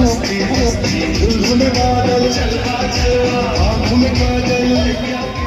मस्ती झुलमुल बादल आँखों में काजल